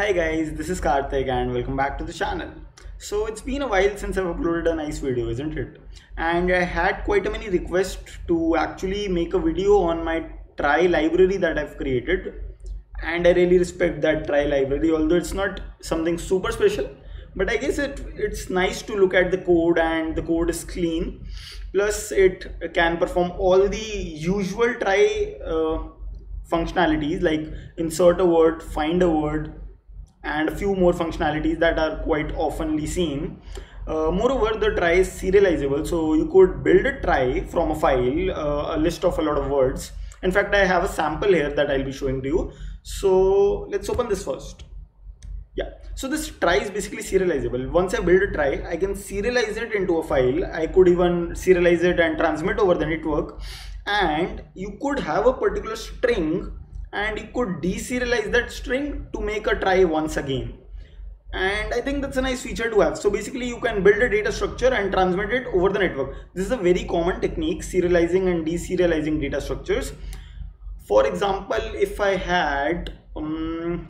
Hi guys, this is Kartik and welcome back to the channel. So it's been a while since I've uploaded a nice video, isn't it? And I had quite a many requests to actually make a video on my trie library that I've created. And I really respect that trie library, although it's not something super special. But I guess it it's nice to look at the code and the code is clean. Plus it can perform all the usual trie uh, functionalities like insert a word, find a word, and a few more functionalities that are quite oftenly seen. Uh, moreover, the trie is serializable, so you could build a trie from a file, uh, a list of a lot of words. In fact, I have a sample here that I'll be showing to you. So let's open this first. Yeah, so this trie is basically serializable. Once I build a trie, I can serialize it into a file. I could even serialize it and transmit over the network. And you could have a particular string and you could deserialize that string to make a trie once again and I think that's a nice feature to have. So basically you can build a data structure and transmit it over the network. This is a very common technique, serializing and deserializing data structures. For example, if I had, um,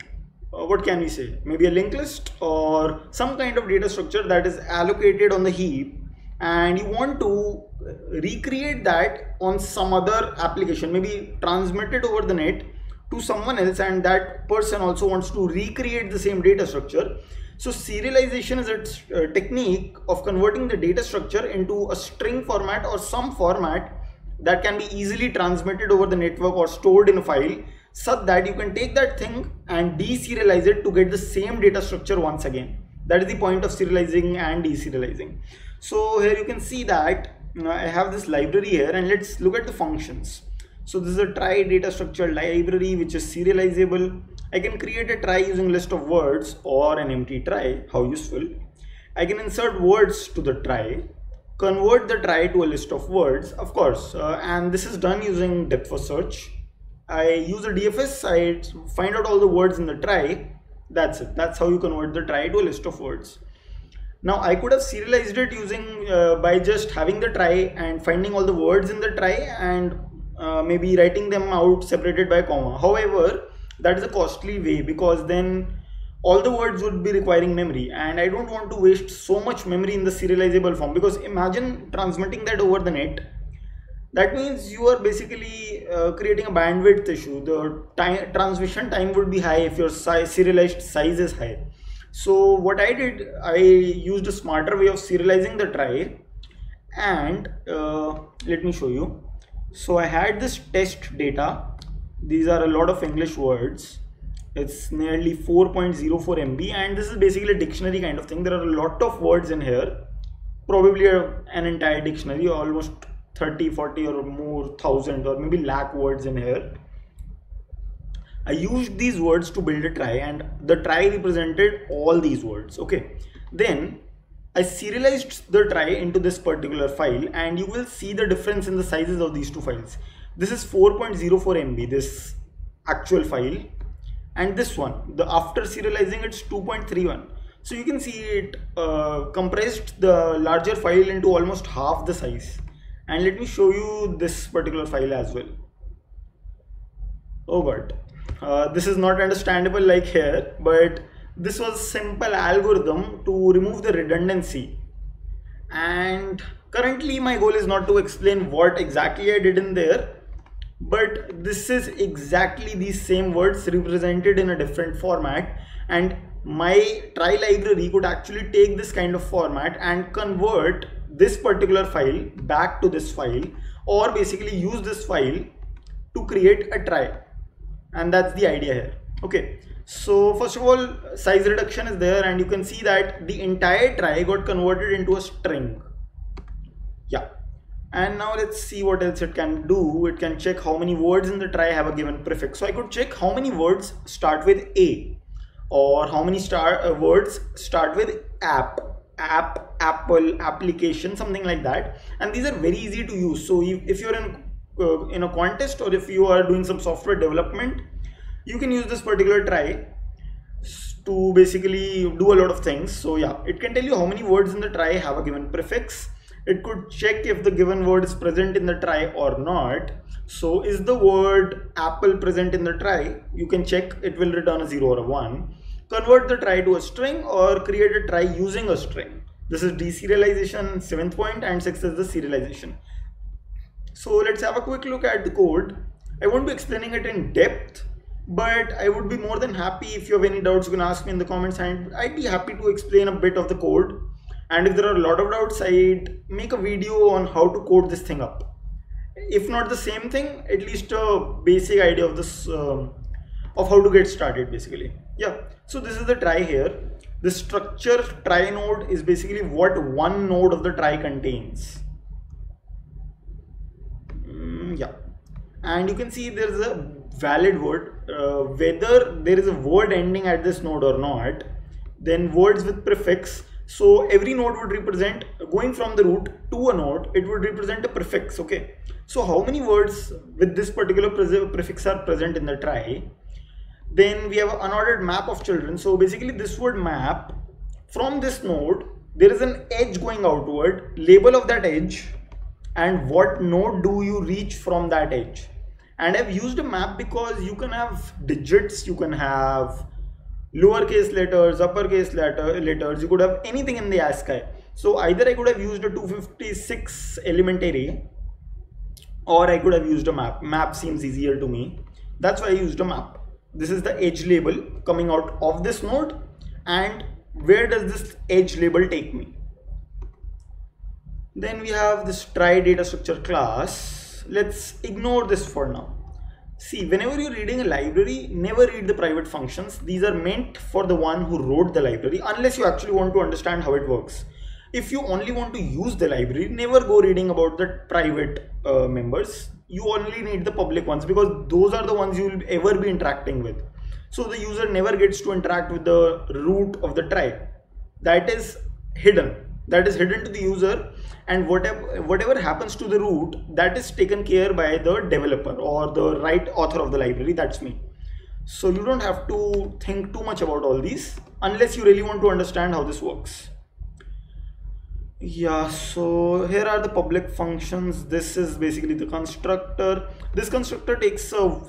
uh, what can we say? Maybe a linked list or some kind of data structure that is allocated on the heap and you want to recreate that on some other application, maybe transmit it over the net to someone else and that person also wants to recreate the same data structure. So serialization is a uh, technique of converting the data structure into a string format or some format that can be easily transmitted over the network or stored in a file such that you can take that thing and deserialize it to get the same data structure once again. That is the point of serializing and deserializing. So here you can see that uh, I have this library here and let's look at the functions. So this is a trie data structure library which is serializable. I can create a trie using list of words or an empty trie. How useful. I can insert words to the trie, convert the trie to a list of words, of course, uh, and this is done using depth first search. I use a DFS, I find out all the words in the trie. That's it. That's how you convert the trie to a list of words. Now I could have serialized it using uh, by just having the trie and finding all the words in the trie and uh, maybe writing them out separated by comma. However that is a costly way because then all the words would be requiring memory and i don't want to waste so much memory in the serializable form because imagine transmitting that over the net. That means you are basically uh, creating a bandwidth issue. The time transmission time would be high if your size, serialized size is high. So what i did i used a smarter way of serializing the trie and uh, let me show you so I had this test data. These are a lot of English words. It's nearly 4.04 MB and this is basically a dictionary kind of thing. There are a lot of words in here. Probably a, an entire dictionary almost 30 40 or more thousand or maybe lakh words in here. I used these words to build a trie and the trie represented all these words. Okay. Then I serialized the trie into this particular file and you will see the difference in the sizes of these two files. This is 4.04 MB, this actual file and this one, the after serializing it's 2.31. So you can see it uh, compressed the larger file into almost half the size. And let me show you this particular file as well. Oh god, uh, this is not understandable like here, but this was simple algorithm to remove the redundancy. And currently my goal is not to explain what exactly I did in there but this is exactly these same words represented in a different format. And my trie library could actually take this kind of format and convert this particular file back to this file or basically use this file to create a trie. And that's the idea here okay so first of all, size reduction is there and you can see that the entire trie got converted into a string. Yeah. And now let's see what else it can do. It can check how many words in the trie have a given prefix. So I could check how many words start with A or how many star uh, words start with app, app, apple, application, something like that. And these are very easy to use. So if, if you're in, uh, in a contest or if you are doing some software development, you can use this particular trie to basically do a lot of things so yeah it can tell you how many words in the trie have a given prefix it could check if the given word is present in the trie or not so is the word apple present in the trie you can check it will return a 0 or a 1 convert the trie to a string or create a trie using a string. This is deserialization seventh point and sixth is the serialization. So let's have a quick look at the code. I won't be explaining it in depth, but I would be more than happy if you have any doubts you can ask me in the comments and I'd be happy to explain a bit of the code. And if there are a lot of doubts, I'd make a video on how to code this thing up. If not the same thing, at least a basic idea of this, um, of how to get started basically. Yeah, so this is the trie here. The structure trie node is basically what one node of the trie contains. Mm, yeah, and you can see there is a valid word uh, whether there is a word ending at this node or not then words with prefix. So every node would represent going from the root to a node it would represent a prefix okay? So how many words with this particular prefix are present in the trie then we have an unordered map of children. So basically this would map from this node there is an edge going outward label of that edge and what node do you reach from that edge? And I've used a map because you can have digits you can have lowercase letters uppercase letter letters you could have anything in the ASCII. So either I could have used a 256 element array or I could have used a map. Map seems easier to me. That's why I used a map. This is the edge label coming out of this node. And where does this edge label take me then we have this trie data structure class let's ignore this for now. See, whenever you're reading a library, never read the private functions. These are meant for the one who wrote the library, unless you actually want to understand how it works. If you only want to use the library, never go reading about the private uh, members. You only need the public ones because those are the ones you will ever be interacting with. So the user never gets to interact with the root of the trie That is hidden that is hidden to the user and whatever whatever happens to the root that is taken care by the developer or the right author of the library that's me. So you don't have to think too much about all these unless you really want to understand how this works. Yeah so here are the public functions. This is basically the constructor. This constructor takes a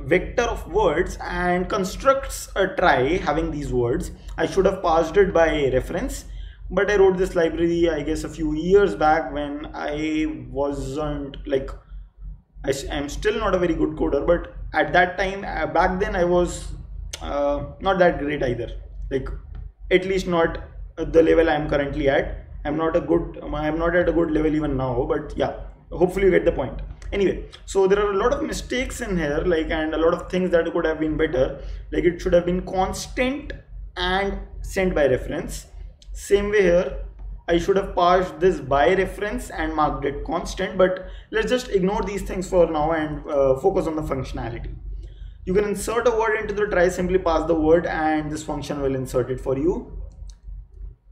vector of words and constructs a trie having these words. I should have passed it by reference but i wrote this library i guess a few years back when i wasn't like I, am still not a very good coder but at that time uh, back then i was uh, not that great either. Like at least not the level i am currently at. I'm not a good i'm not at a good level even now but yeah hopefully you get the point. Anyway so there are a lot of mistakes in here like and a lot of things that could have been better. Like it should have been constant and sent by reference same way here. I should have parsed this by reference and marked it constant but let's just ignore these things for now and uh, focus on the functionality. You can insert a word into the trie simply pass the word and this function will insert it for you.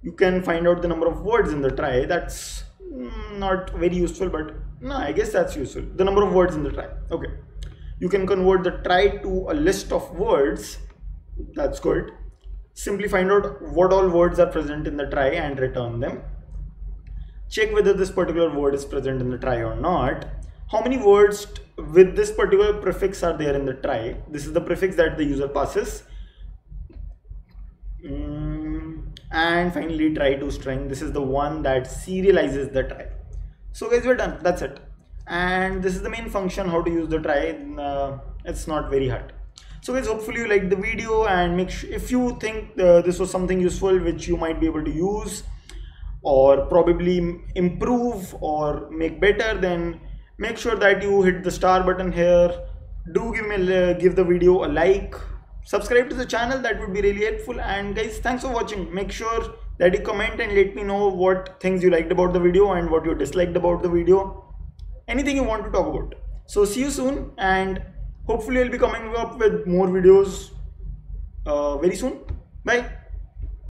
You can find out the number of words in the trie that's mm, not very useful but no I guess that's useful. The number of words in the trie okay. You can convert the trie to a list of words. That's good simply find out what all words are present in the trie and return them. Check whether this particular word is present in the trie or not. How many words with this particular prefix are there in the trie this is the prefix that the user passes. Mm, and finally trie to string. This is the one that serializes the trie so guys we're done. That's it. And this is the main function how to use the trie uh, it's not very hard so guys hopefully you liked the video and make sure if you think uh, this was something useful which you might be able to use or probably improve or make better then make sure that you hit the star button here. Do give me uh, give the video a like. Subscribe to the channel that would be really helpful. And guys thanks for watching. Make sure that you comment and let me know what things you liked about the video and what you disliked about the video. Anything you want to talk about. So see you soon and hopefully I'll be coming up with more videos uh, very soon. Bye.